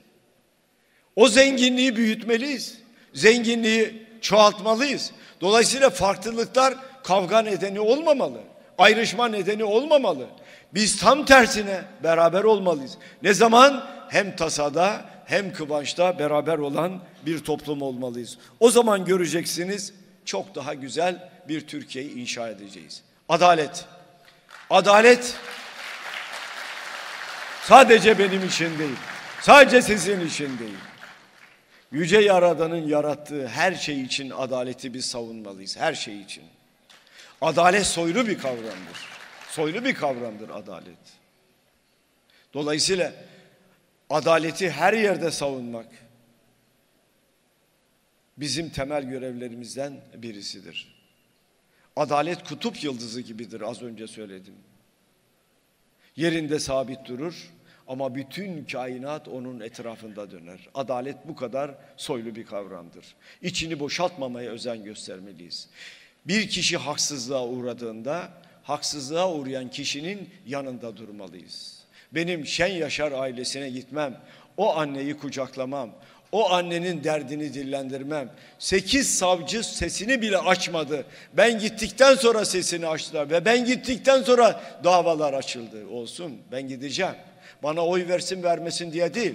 O zenginliği büyütmeliyiz. Zenginliği çoğaltmalıyız. Dolayısıyla farklılıklar kavga nedeni olmamalı. Ayrışma nedeni olmamalı. Biz tam tersine beraber olmalıyız. Ne zaman? Hem tasada hem kıvançta beraber olan bir toplum olmalıyız. O zaman göreceksiniz çok daha güzel bir Türkiye'yi inşa edeceğiz. Adalet. Adalet sadece benim için değil. Sadece sizin için değil. Yüce Yaradan'ın yarattığı her şey için adaleti biz savunmalıyız. Her şey için. Adalet soylu bir kavramdır. Soylu bir kavramdır adalet. Dolayısıyla adaleti her yerde savunmak bizim temel görevlerimizden birisidir. Adalet kutup yıldızı gibidir az önce söyledim. Yerinde sabit durur ama bütün kainat onun etrafında döner. Adalet bu kadar soylu bir kavramdır. İçini boşaltmamaya özen göstermeliyiz. Bir kişi haksızlığa uğradığında haksızlığa uğrayan kişinin yanında durmalıyız. Benim Şen Yaşar ailesine gitmem, o anneyi kucaklamam, o annenin derdini dillendirmem. Sekiz savcı sesini bile açmadı. Ben gittikten sonra sesini açtılar ve ben gittikten sonra davalar açıldı. Olsun ben gideceğim. Bana oy versin vermesin diye değil.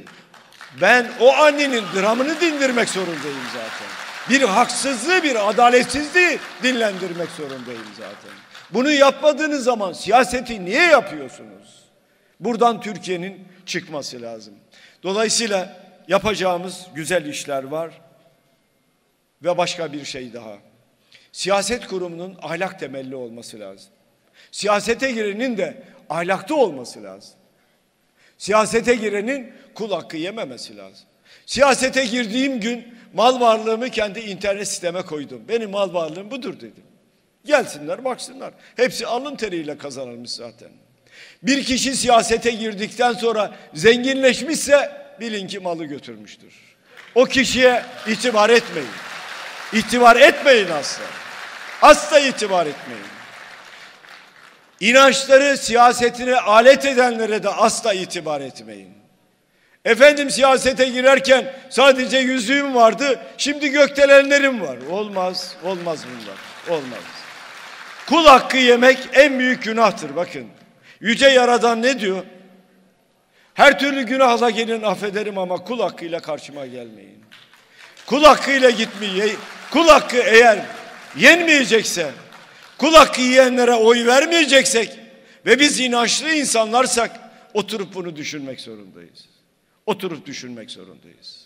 Ben o annenin dramını dindirmek zorundayım zaten. Bir haksızlığı, bir adaletsizliği dinlendirmek zorundayım zaten. Bunu yapmadığınız zaman siyaseti niye yapıyorsunuz? Buradan Türkiye'nin çıkması lazım. Dolayısıyla yapacağımız güzel işler var. Ve başka bir şey daha. Siyaset kurumunun ahlak temelli olması lazım. Siyasete girenin de ahlaklı olması lazım. Siyasete girenin kul hakkı yememesi lazım. Siyasete girdiğim gün mal varlığımı kendi internet siteme koydum. Benim mal varlığım budur dedim. Gelsinler baksınlar. Hepsi alın teriyle kazanılmış zaten. Bir kişi siyasete girdikten sonra zenginleşmişse bilin ki malı götürmüştür. O kişiye itibar etmeyin. İtibar etmeyin asla. Asla itibar etmeyin. İnançları siyasetine alet edenlere de asla itibar etmeyin. Efendim siyasete girerken sadece yüzüğüm vardı, şimdi gökdelenlerim var. Olmaz, olmaz bunlar, olmaz. Kul hakkı yemek en büyük günahtır bakın. Yüce Yaradan ne diyor? Her türlü günahla gelin affederim ama kul hakkıyla karşıma gelmeyin. Kul hakkıyla gitmeyin. Kul hakkı eğer yenmeyecekse, kul hakkı yiyenlere oy vermeyeceksek ve biz inançlı insanlarsak oturup bunu düşünmek zorundayız. Oturup düşünmek zorundayız.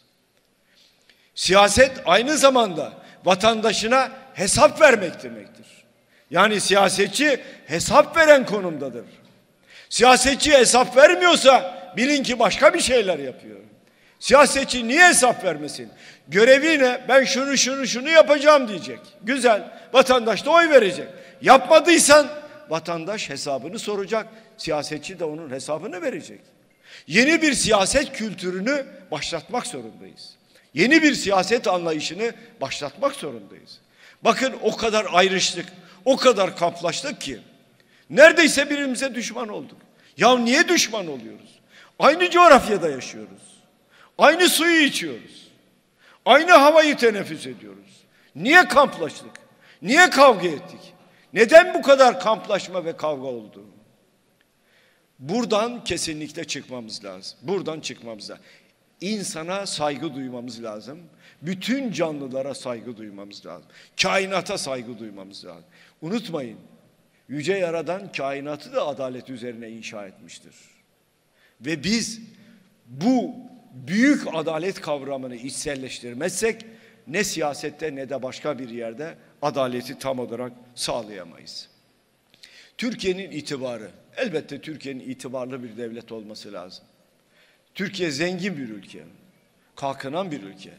Siyaset aynı zamanda vatandaşına hesap vermek demektir. Yani siyasetçi hesap veren konumdadır. Siyasetçi hesap vermiyorsa bilin ki başka bir şeyler yapıyor. Siyasetçi niye hesap vermesin? Görevi ne? Ben şunu şunu şunu yapacağım diyecek. Güzel. Vatandaş da oy verecek. Yapmadıysan vatandaş hesabını soracak. Siyasetçi de onun hesabını verecek. Yeni bir siyaset kültürünü başlatmak zorundayız. Yeni bir siyaset anlayışını başlatmak zorundayız. Bakın o kadar ayrıştık, o kadar kamplaştık ki neredeyse birbirimize düşman olduk. Ya niye düşman oluyoruz? Aynı coğrafyada yaşıyoruz. Aynı suyu içiyoruz. Aynı havayı teneffüs ediyoruz. Niye kamplaştık? Niye kavga ettik? Neden bu kadar kamplaşma ve kavga oldu? Buradan kesinlikle çıkmamız lazım. Buradan çıkmamız lazım. İnsana saygı duymamız lazım. Bütün canlılara saygı duymamız lazım. Kainata saygı duymamız lazım. Unutmayın. Yüce Yaradan kainatı da adalet üzerine inşa etmiştir. Ve biz bu büyük adalet kavramını içselleştirmezsek ne siyasette ne de başka bir yerde adaleti tam olarak sağlayamayız. Türkiye'nin itibarı, elbette Türkiye'nin itibarlı bir devlet olması lazım. Türkiye zengin bir ülke, kalkınan bir ülke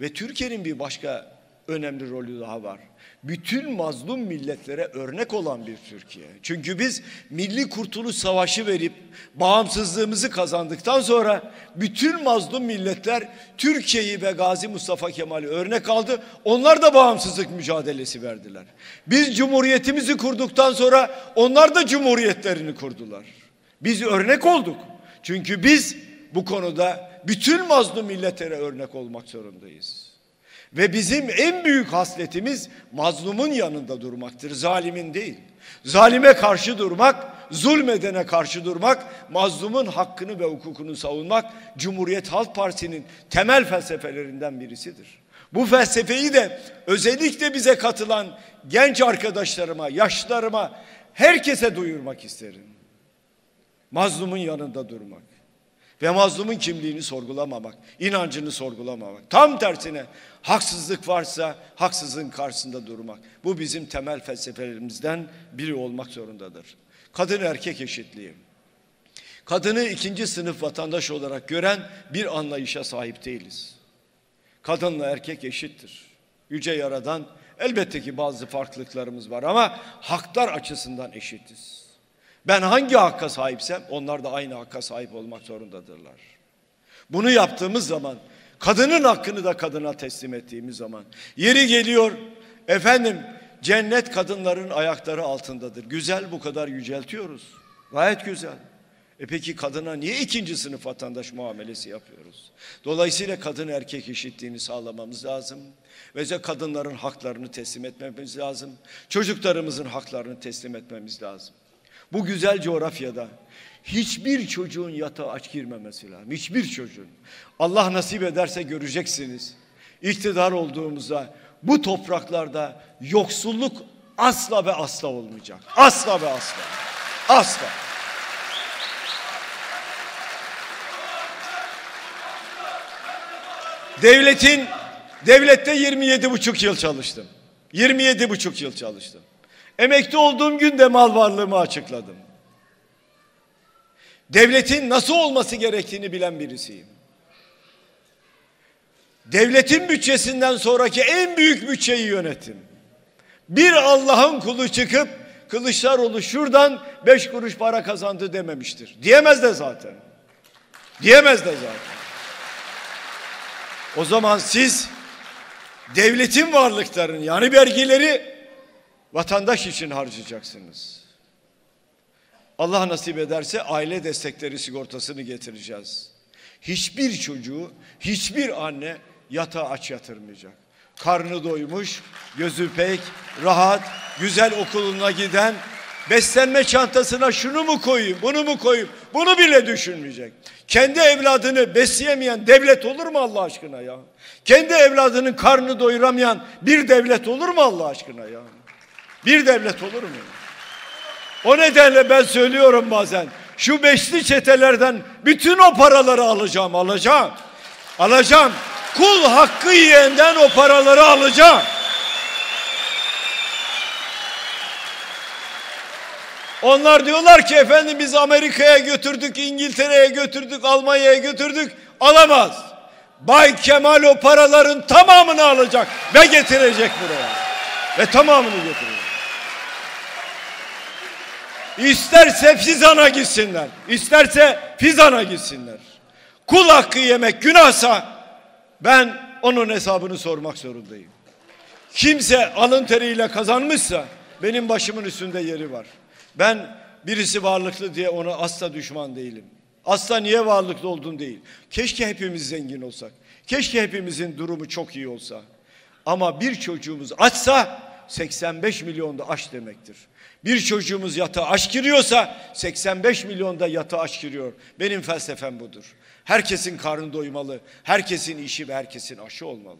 ve Türkiye'nin bir başka önemli rolü daha var. Bütün mazlum milletlere örnek olan bir Türkiye. Çünkü biz Milli Kurtuluş Savaşı verip bağımsızlığımızı kazandıktan sonra bütün mazlum milletler Türkiye'yi ve Gazi Mustafa Kemal'i örnek aldı. Onlar da bağımsızlık mücadelesi verdiler. Biz cumhuriyetimizi kurduktan sonra onlar da cumhuriyetlerini kurdular. Biz örnek olduk. Çünkü biz bu konuda bütün mazlum milletlere örnek olmak zorundayız. Ve bizim en büyük hasletimiz mazlumun yanında durmaktır, zalimin değil. Zalime karşı durmak, zulmedene karşı durmak, mazlumun hakkını ve hukukunu savunmak Cumhuriyet Halk Partisi'nin temel felsefelerinden birisidir. Bu felsefeyi de özellikle bize katılan genç arkadaşlarıma, yaşlarıma, herkese duyurmak isterim. Mazlumun yanında durmak ve mazlumun kimliğini sorgulamamak, inancını sorgulamamak. Tam tersine haksızlık varsa haksızlığın karşısında durmak. Bu bizim temel felsefelerimizden biri olmak zorundadır. Kadın erkek eşitliği. Kadını ikinci sınıf vatandaş olarak gören bir anlayışa sahip değiliz. Kadınla erkek eşittir. Yüce Yaradan elbette ki bazı farklılıklarımız var ama haklar açısından eşitiz. Ben hangi hakka sahipsem onlar da aynı hakka sahip olmak zorundadırlar. Bunu yaptığımız zaman kadının hakkını da kadına teslim ettiğimiz zaman yeri geliyor efendim cennet kadınların ayakları altındadır. Güzel bu kadar yüceltiyoruz. Gayet güzel. E peki kadına niye ikinci sınıf vatandaş muamelesi yapıyoruz? Dolayısıyla kadın erkek eşitliğini sağlamamız lazım. Ve kadınların haklarını teslim etmemiz lazım. Çocuklarımızın haklarını teslim etmemiz lazım. Bu güzel coğrafyada hiçbir çocuğun yatağa aç girmemesi lazım. Hiçbir çocuğun. Allah nasip ederse göreceksiniz. İktidar olduğumuzda bu topraklarda yoksulluk asla ve asla olmayacak. Asla ve asla. Asla. Devletin devlette 27 buçuk yıl çalıştım. 27 buçuk yıl çalıştım. Emekli olduğum günde mal varlığımı açıkladım. Devletin nasıl olması gerektiğini bilen birisiyim. Devletin bütçesinden sonraki en büyük bütçeyi yönettim. Bir Allah'ın kulu çıkıp Kılıçdaroğlu şuradan beş kuruş para kazandı dememiştir. Diyemez de zaten. Diyemez de zaten. O zaman siz devletin varlıklarını yani vergileri vatandaş için harcayacaksınız. Allah nasip ederse aile destekleri sigortasını getireceğiz. Hiçbir çocuğu, hiçbir anne yatağa aç yatırmayacak. Karnı doymuş, gözü pek, rahat, güzel okuluna giden, beslenme çantasına şunu mu koyayım, bunu mu koyayım, bunu bile düşünmeyecek. Kendi evladını besleyemeyen devlet olur mu Allah aşkına ya? Kendi evladının karnını doyuramayan bir devlet olur mu Allah aşkına ya? Bir devlet olur mu? O nedenle ben söylüyorum bazen. Şu beşli çetelerden bütün o paraları alacağım, alacağım. Alacağım. Kul hakkı yiyenden o paraları alacağım. Onlar diyorlar ki efendim biz Amerika'ya götürdük, İngiltere'ye götürdük, Almanya'ya götürdük. Alamaz. Bay Kemal o paraların tamamını alacak ve getirecek buraya. Ve tamamını getirecek. İsterse Fizan'a gitsinler. isterse Fizan'a gitsinler. Kul hakkı yemek günahsa ben onun hesabını sormak zorundayım. Kimse alın teriyle kazanmışsa benim başımın üstünde yeri var. Ben birisi varlıklı diye ona asla düşman değilim. Asla niye varlıklı oldun değil. Keşke hepimiz zengin olsak. Keşke hepimizin durumu çok iyi olsa. Ama bir çocuğumuz açsa 85 milyonda aç demektir. Bir çocuğumuz yatağa aç giriyorsa 85 milyonda yatağa aç giriyor. Benim felsefem budur. Herkesin karnı doymalı, herkesin işi ve herkesin aşı olmalı.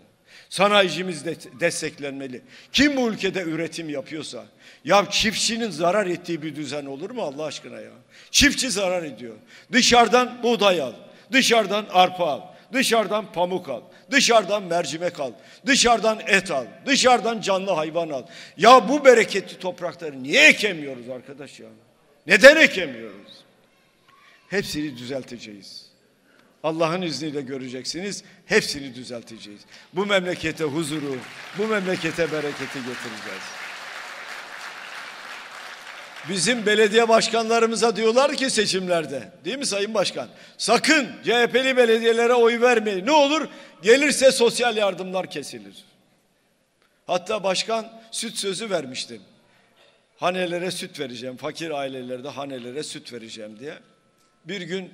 Sanayicimiz de desteklenmeli. Kim bu ülkede üretim yapıyorsa, ya çiftçinin zarar ettiği bir düzen olur mu Allah aşkına ya? Çiftçi zarar ediyor. Dışarıdan buğday al, dışarıdan arpa al, dışarıdan pamuk al, dışarıdan mercimek al, dışarıdan et al, dışarıdan canlı hayvan al. Ya bu bereketli toprakları niye ekemiyoruz arkadaş ya? Neden ekemiyoruz? Hepsini düzelteceğiz. Allah'ın izniyle göreceksiniz. Hepsini düzelteceğiz. Bu memlekete huzuru, bu memlekete bereketi getireceğiz. Bizim belediye başkanlarımıza diyorlar ki seçimlerde, değil mi Sayın Başkan? Sakın CHP'li belediyelere oy vermeyin. Ne olur? Gelirse sosyal yardımlar kesilir. Hatta başkan süt sözü vermişti. Hanelere süt vereceğim, fakir ailelerde hanelere süt vereceğim diye. Bir gün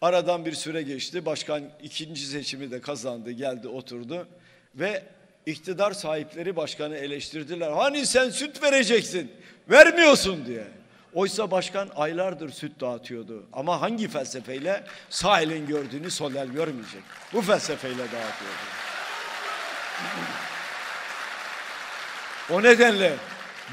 Aradan bir süre geçti. Başkan ikinci seçimi de kazandı, geldi, oturdu ve iktidar sahipleri başkanı eleştirdiler. Hani sen süt vereceksin, vermiyorsun diye. Oysa başkan aylardır süt dağıtıyordu. Ama hangi felsefeyle? Sağ elin gördüğünü sol el görmeyecek. Bu felsefeyle dağıtıyordu. O nedenle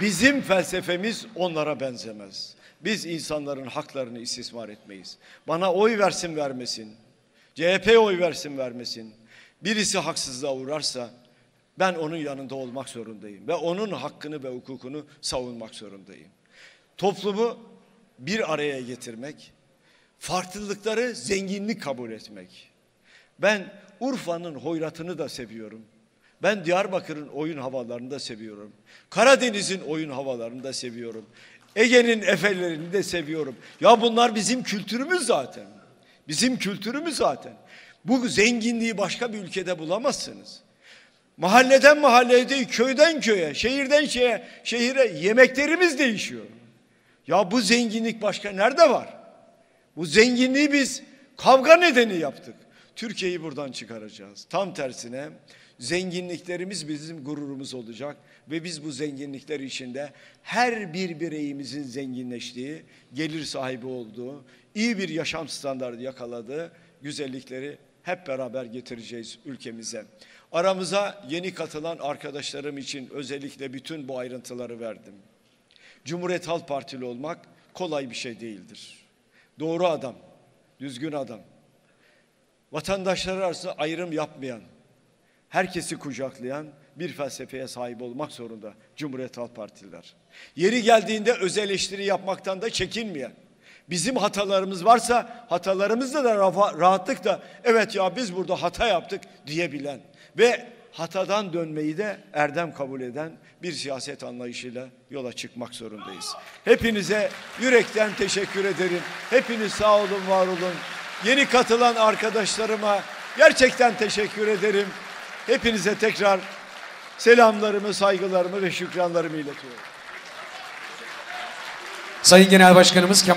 bizim felsefemiz onlara benzemez. Biz insanların haklarını istismar etmeyiz. Bana oy versin vermesin, CHP oy versin vermesin. Birisi haksızlığa uğrarsa ben onun yanında olmak zorundayım ve onun hakkını ve hukukunu savunmak zorundayım. Toplumu bir araya getirmek, farklılıkları zenginlik kabul etmek. Ben Urfa'nın hoyratını da seviyorum. Ben Diyarbakır'ın oyun havalarını da seviyorum. Karadeniz'in oyun havalarını da seviyorum. Ege'nin efelerini de seviyorum. Ya bunlar bizim kültürümüz zaten. Bizim kültürümüz zaten. Bu zenginliği başka bir ülkede bulamazsınız. Mahalleden mahalleye değil, köyden köye, şehirden şeye, şehire yemeklerimiz değişiyor. Ya bu zenginlik başka nerede var? Bu zenginliği biz kavga nedeni yaptık. Türkiye'yi buradan çıkaracağız. Tam tersine zenginliklerimiz bizim gururumuz olacak ve biz bu zenginlikler içinde her bir bireyimizin zenginleştiği, gelir sahibi olduğu, iyi bir yaşam standartı yakaladığı güzellikleri hep beraber getireceğiz ülkemize. Aramıza yeni katılan arkadaşlarım için özellikle bütün bu ayrıntıları verdim. Cumhuriyet Halk Partili olmak kolay bir şey değildir. Doğru adam, düzgün adam, vatandaşlar arasında ayrım yapmayan, herkesi kucaklayan bir felsefeye sahip olmak zorunda Cumhuriyet Halk Partililer. Yeri geldiğinde öz eleştiri yapmaktan da çekinmeyen, bizim hatalarımız varsa hatalarımızda da rahatlıkla evet ya biz burada hata yaptık diyebilen ve hatadan dönmeyi de erdem kabul eden bir siyaset anlayışıyla yola çıkmak zorundayız. Hepinize yürekten teşekkür ederim. Hepiniz sağ olun, var olun. Yeni katılan arkadaşlarıma gerçekten teşekkür ederim. Hepinize tekrar selamlarımı, saygılarımı ve şükranlarımı iletiyorum. Sayın Genel Başkanımız Kemal